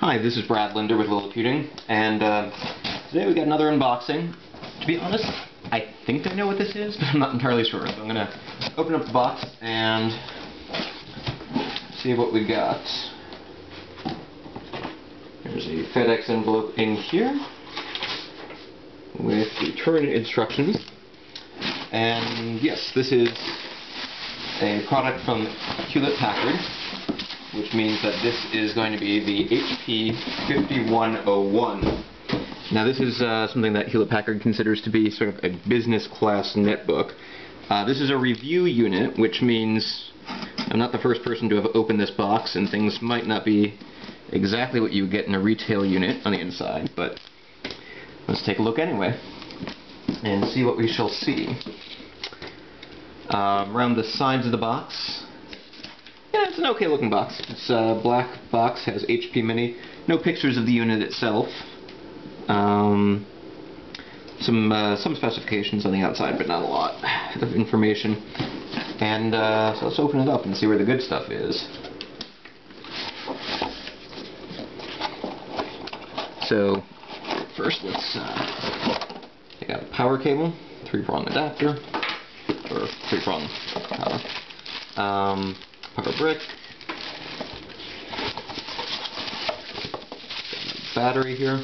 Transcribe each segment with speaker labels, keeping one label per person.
Speaker 1: Hi, this is Brad Linder with Liliputing, and uh, today we got another unboxing. To be honest, I think I know what this is, but I'm not entirely sure. So I'm going to open up the box and see what we got. There's a FedEx envelope in here with the return instructions. And yes, this is a product from Hewlett Packard which means that this is going to be the HP 5101. Now this is uh, something that Hewlett-Packard considers to be sort of a business class netbook. Uh, this is a review unit, which means I'm not the first person to have opened this box, and things might not be exactly what you get in a retail unit on the inside, but let's take a look anyway and see what we shall see. Um, around the sides of the box, an okay looking box. It's a black box, has HP Mini. No pictures of the unit itself. Um, some uh, some specifications on the outside, but not a lot of information. And uh, so let's open it up and see where the good stuff is. So first, let's uh, take out a power cable, three-prong adapter, or three-prong power. Um, Power brick. Battery here.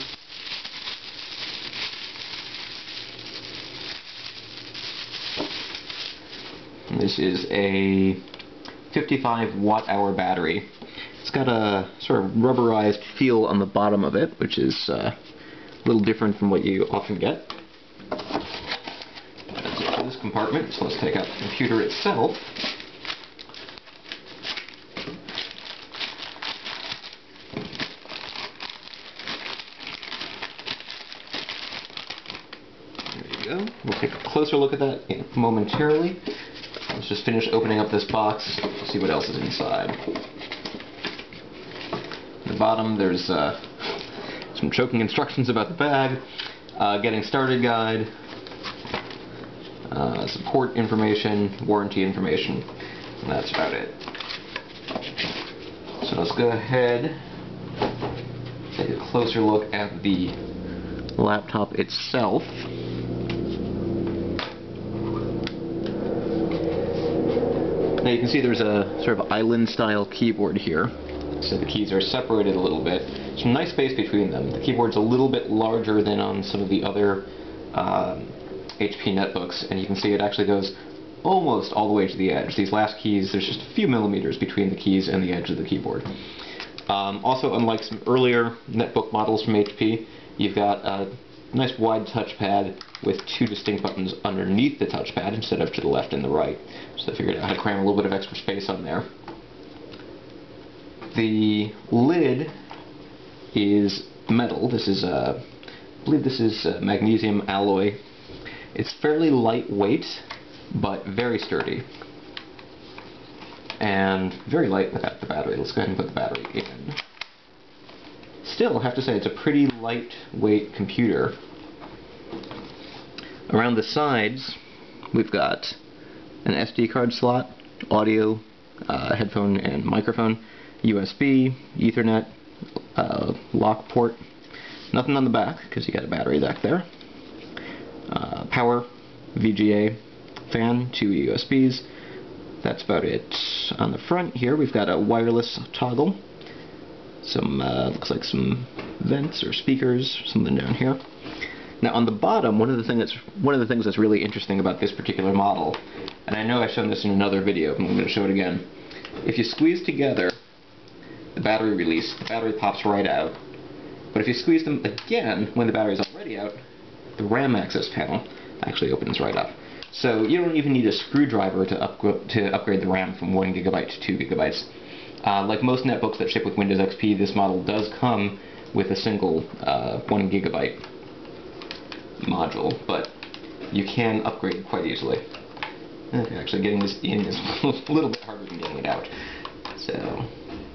Speaker 1: This is a 55 watt hour battery. It's got a sort of rubberized feel on the bottom of it, which is uh, a little different from what you often get. That's it for this compartment, so let's take out the computer itself. Go. We'll take a closer look at that momentarily. Let's just finish opening up this box see what else is inside. At the bottom there's uh, some choking instructions about the bag, uh, getting started guide, uh, support information, warranty information, and that's about it. So let's go ahead take a closer look at the laptop itself. Now you can see there's a sort of island style keyboard here. So the keys are separated a little bit. Some nice space between them. The keyboard's a little bit larger than on some of the other um, HP netbooks, and you can see it actually goes almost all the way to the edge. These last keys, there's just a few millimeters between the keys and the edge of the keyboard. Um, also, unlike some earlier netbook models from HP, you've got a nice wide touchpad with two distinct buttons underneath the touchpad instead of to the left and the right. So I figured out how to cram a little bit of extra space on there. The lid is metal. This is, uh, I believe this is uh, magnesium alloy. It's fairly lightweight, but very sturdy. And very light without the battery. Let's go ahead and put the battery in. Still, have to say, it's a pretty lightweight computer. Around the sides, we've got an SD card slot, audio, uh, headphone and microphone, USB, Ethernet, uh, lock port. Nothing on the back because you got a battery back there. Uh, power, VGA, fan, two USBs. That's about it. On the front here, we've got a wireless toggle. Some uh, looks like some vents or speakers, something down here. Now on the bottom, one of the that's one of the things that's really interesting about this particular model, and I know I've shown this in another video, but I'm going to show it again. If you squeeze together the battery release, the battery pops right out. But if you squeeze them again when the battery's already out, the RAM access panel actually opens right up. So you don't even need a screwdriver to, to upgrade the RAM from 1 gigabyte to 2 gigabytes. Uh, like most netbooks that ship with Windows XP, this model does come with a single uh, 1 gigabyte module, but you can upgrade quite easily. Actually getting this in is a little bit harder than getting it out. So,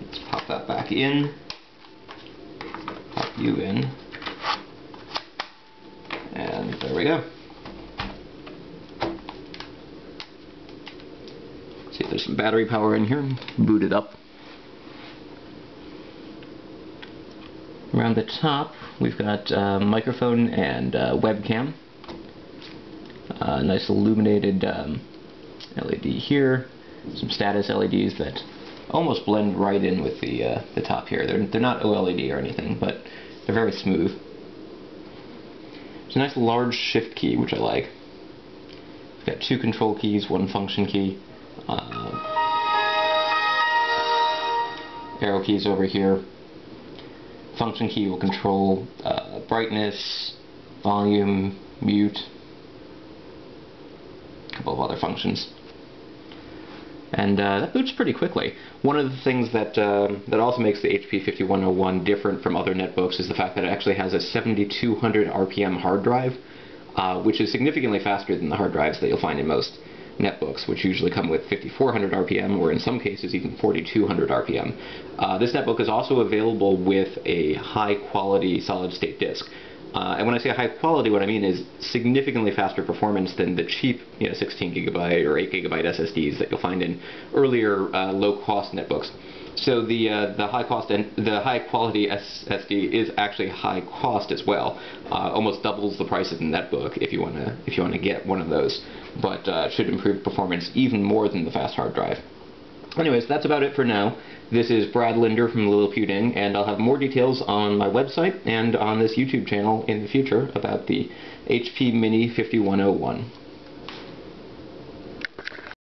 Speaker 1: let's pop that back in. Pop you in. And there we go. See if there's some battery power in here. Boot it up. Around the top, we've got uh, microphone and uh, webcam. Uh, nice illuminated um, LED here. Some status LEDs that almost blend right in with the uh, the top here. They're they're not OLED or anything, but they're very smooth. It's a nice large shift key, which I like. We've got two control keys, one function key. Uh, arrow keys over here. Function key will control uh, brightness, volume, mute, a couple of other functions. And uh, that boots pretty quickly. One of the things that uh, that also makes the HP 5101 different from other netbooks is the fact that it actually has a 7200 RPM hard drive, uh, which is significantly faster than the hard drives that you'll find in most netbooks, which usually come with 5400 RPM, or in some cases even 4200 RPM. Uh, this netbook is also available with a high-quality solid-state disk. Uh, and when I say high quality, what I mean is significantly faster performance than the cheap, you know, 16 gigabyte or 8 gigabyte SSDs that you'll find in earlier uh, low-cost netbooks. So the uh, the high cost and the high quality SSD is actually high cost as well. Uh, almost doubles the price of the netbook if you want to if you want to get one of those, but uh, should improve performance even more than the fast hard drive. Anyways, that's about it for now. This is Brad Linder from Liliputing, and I'll have more details on my website and on this YouTube channel in the future about the HP Mini 5101.